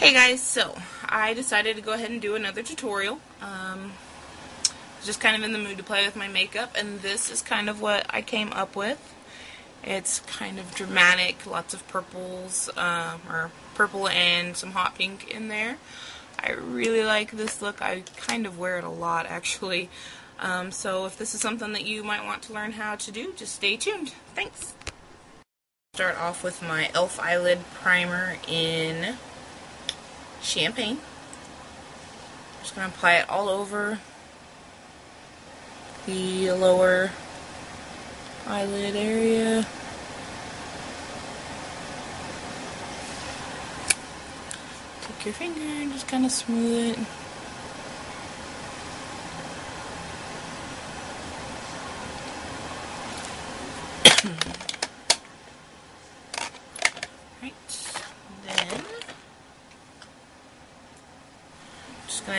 Hey guys, so I decided to go ahead and do another tutorial. Um, just kind of in the mood to play with my makeup, and this is kind of what I came up with. It's kind of dramatic, lots of purples, uh, or purple and some hot pink in there. I really like this look. I kind of wear it a lot, actually. Um, so if this is something that you might want to learn how to do, just stay tuned. Thanks! Start off with my e.l.f. eyelid primer in champagne. Just going to apply it all over the lower eyelid area. Take your finger and just kind of smooth it.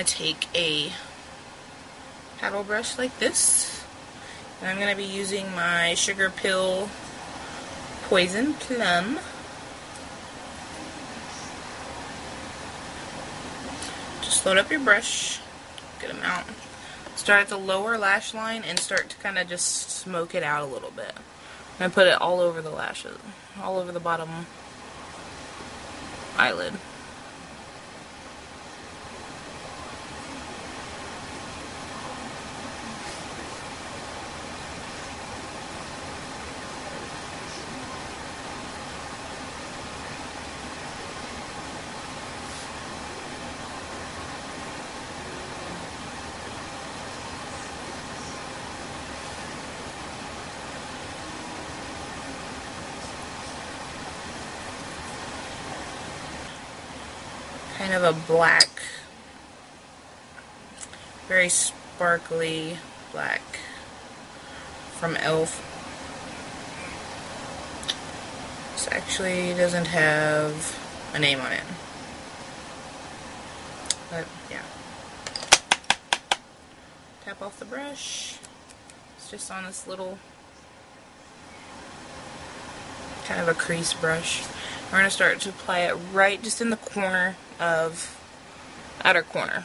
To take a paddle brush like this. And I'm going to be using my Sugarpill Poison Plum. Just load up your brush, good amount. Start at the lower lash line and start to kind of just smoke it out a little bit. To put it all over the lashes, all over the bottom eyelid. Kind of a black, very sparkly black from e.l.f. This actually doesn't have a name on it. But, yeah. Tap off the brush. It's just on this little kind of a crease brush. We're going to start to apply it right just in the corner of outer corner.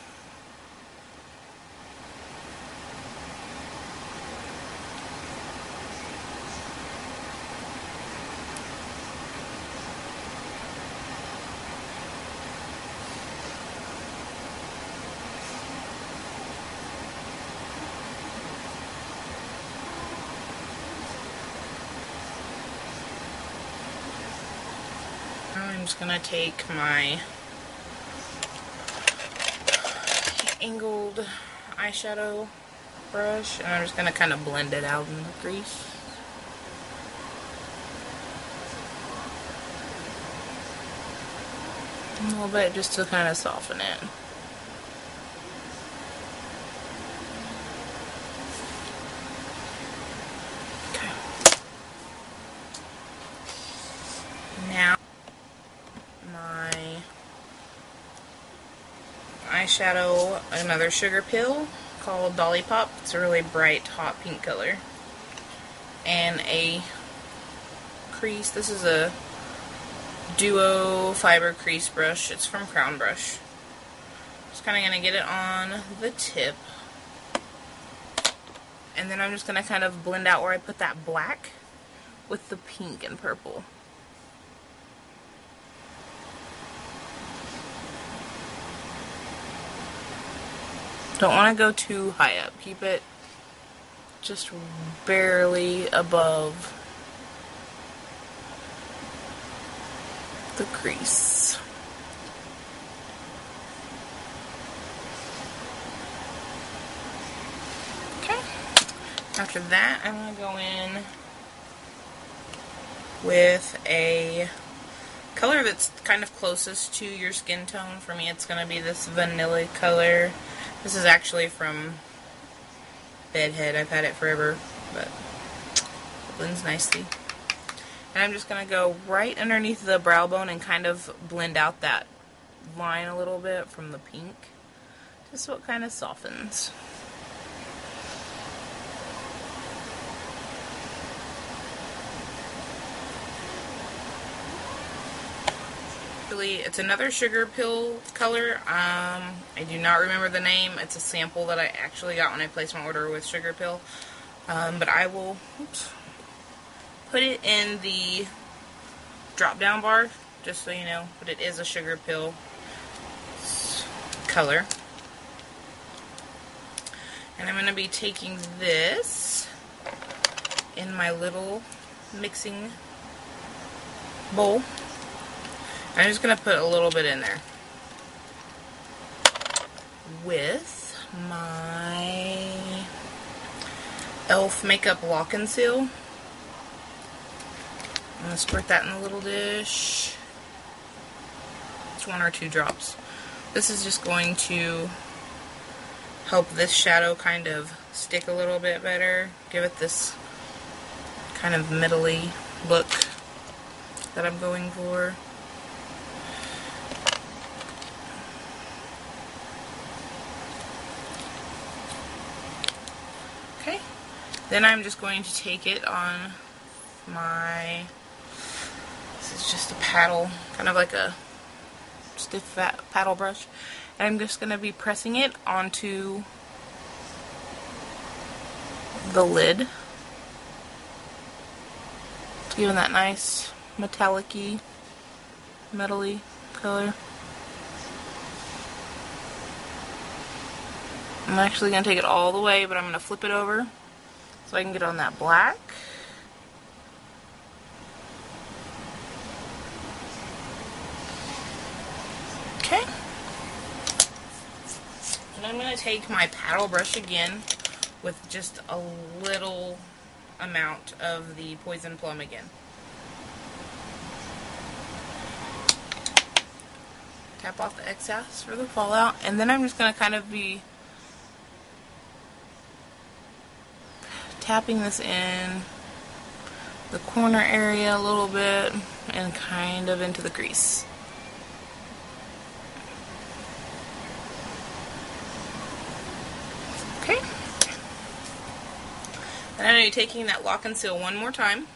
I'm just going to take my angled eyeshadow brush and I'm just going to kind of blend it out in the crease. A little bit just to kind of soften it. Okay. Now, my eyeshadow, another Sugarpill called Dollipop. It's a really bright, hot pink color. And a crease. This is a Duo Fiber Crease Brush. It's from Crown Brush. Just kind of going to get it on the tip. And then I'm just going to kind of blend out where I put that black with the pink and purple. Don't want to go too high up. Keep it just barely above the crease. Okay. After that, I'm going to go in with a color that's kind of closest to your skin tone. For me, it's going to be this vanilla color. This is actually from Bedhead. I've had it forever, but it blends nicely. And I'm just going to go right underneath the brow bone and kind of blend out that line a little bit from the pink. Just so it kind of softens. Actually, it's another Sugarpill color. Um, I do not remember the name. It's a sample that I actually got when I placed my order with Sugarpill. Um, but I will oops, put it in the drop down bar, just so you know. But it is a Sugarpill color. And I'm going to be taking this in my little mixing bowl. I'm just going to put a little bit in there. With my e.l.f. Makeup Lock and Seal. I'm going to squirt that in a little dish. It's one or two drops. This is just going to help this shadow kind of stick a little bit better. Give it this kind of middly look that I'm going for. Then I'm just going to take it on my, this is just a paddle, kind of like a stiff paddle brush. And I'm just going to be pressing it onto the lid. It's giving that nice metallic-y, metally color. I'm actually going to take it all the way, but I'm going to flip it over so I can get on that black. Okay. And I'm going to take my paddle brush again with just a little amount of the Poison Plum again. Tap off the excess for the fallout. And then I'm just going to kind of be tapping this in the corner area a little bit and kind of into the crease. Okay. And to be taking that lock and seal one more time.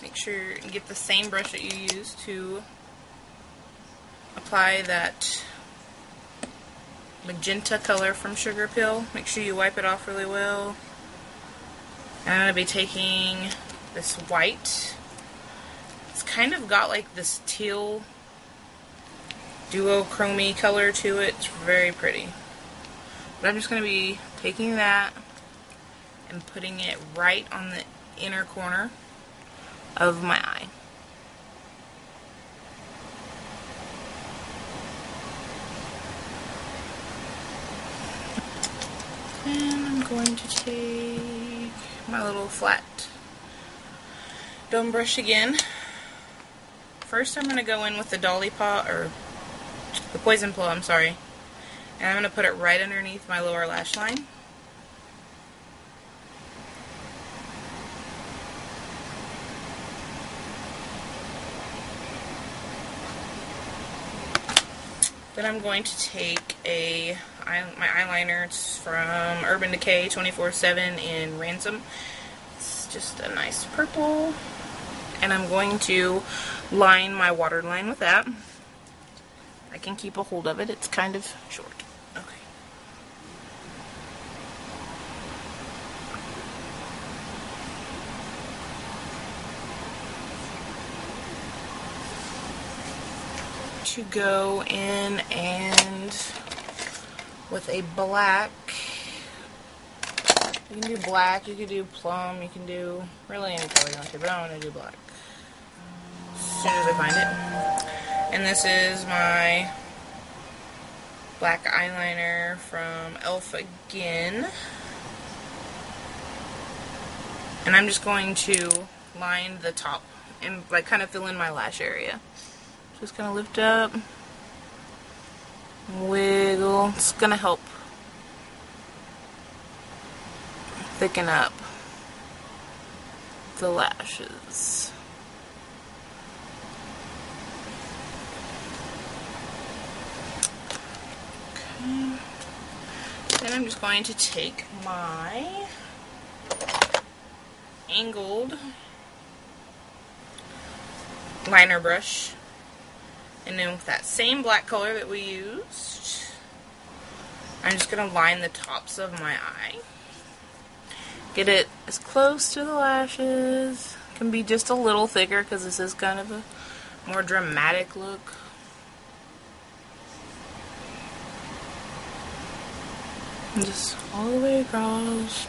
Make sure you get the same brush that you use to apply that magenta color from Sugarpill. Make sure you wipe it off really well. I'm going to be taking this white. It's kind of got like this teal duochromy color to it. It's very pretty. But I'm just going to be taking that and putting it right on the inner corner of my eye. And I'm going to take my little flat dome brush again. First I'm going to go in with the Dollipop, or the Poison Pill, I'm sorry. And I'm going to put it right underneath my lower lash line. Then I'm going to take a my eyeliner. It's from Urban Decay 24-7 in Ransom. It's just a nice purple. And I'm going to line my waterline with that. I can keep a hold of it. It's kind of short. Okay. To go in and with a black. You can do black, you can do plum, you can do really any color you want to, but I'm going to do black. As soon as I find it. And this is my black eyeliner from e.l.f. again. And I'm just going to line the top and like kind of fill in my lash area. Just gonna lift up wiggle. It's going to help thicken up the lashes. Okay. Then I'm just going to take my angled liner brush. And then with that same black color that we used, I'm just going to line the tops of my eye. Get it as close to the lashes. Can be just a little thicker because this is kind of a more dramatic look. And just all the way across.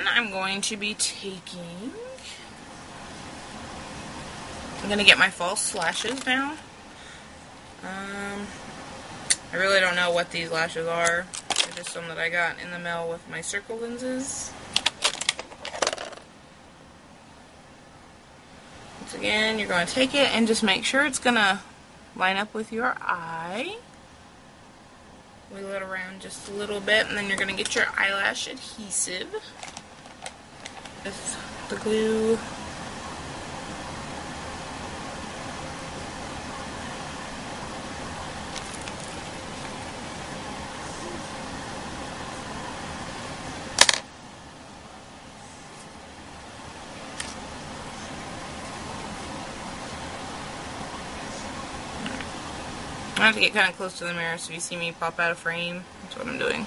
Then I'm going to be taking, I'm going to get my false lashes now. Um, I really don't know what these lashes are. They're just some that I got in the mail with my circle lenses. Once again, you're going to take it and just make sure it's going to line up with your eye. Wiggle it around just a little bit, and then you're going to get your eyelash adhesive with the glue. I have to get kind of close to the mirror so you see me pop out of frame. That's what I'm doing.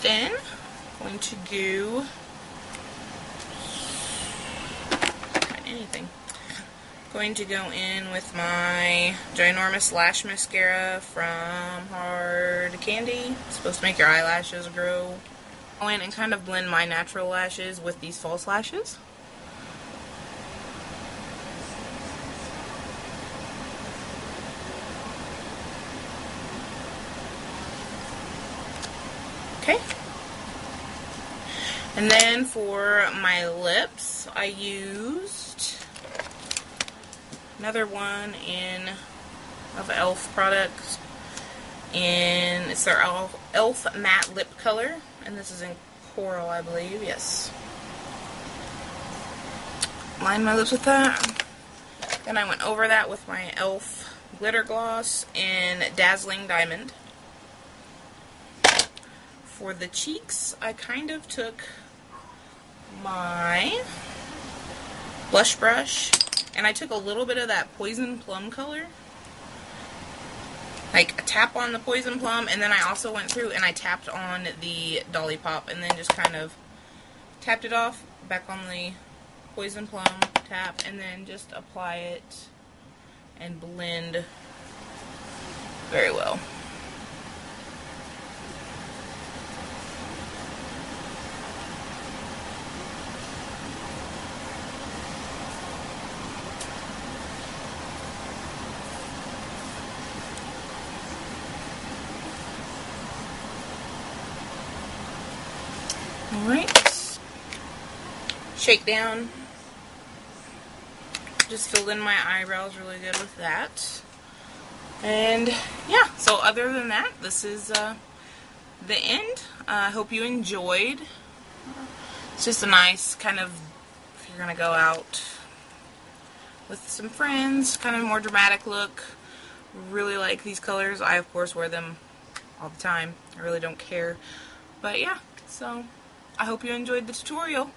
Then, I'm going to do anything. Going to go in with my ginormous lash mascara from Hard Candy. It's supposed to make your eyelashes grow go in and kind of blend my natural lashes with these false lashes. Okay. And then for my lips, I used another one in of e.l.f. products. And it's their e.l.f. matte lip color and this is in coral, I believe. Yes. Line my lips with that. Then I went over that with my e.l.f. glitter gloss in Dazzling Diamond. For the cheeks, I kind of took my blush brush and I took a little bit of that Poison Plum color like a tap on the Poison Plum, and then I also went through and I tapped on the Dollipop, and then just kind of tapped it off, back on the Poison Plum, tap, and then just apply it and blend very well. Shakedown. Just filled in my eyebrows really good with that. And yeah, so other than that, this is uh, the end. I uh, hope you enjoyed. It's just a nice kind of, if you're going to go out with some friends, kind of more dramatic look. Really like these colors. I, of course, wear them all the time. I really don't care. But yeah, so I hope you enjoyed the tutorial.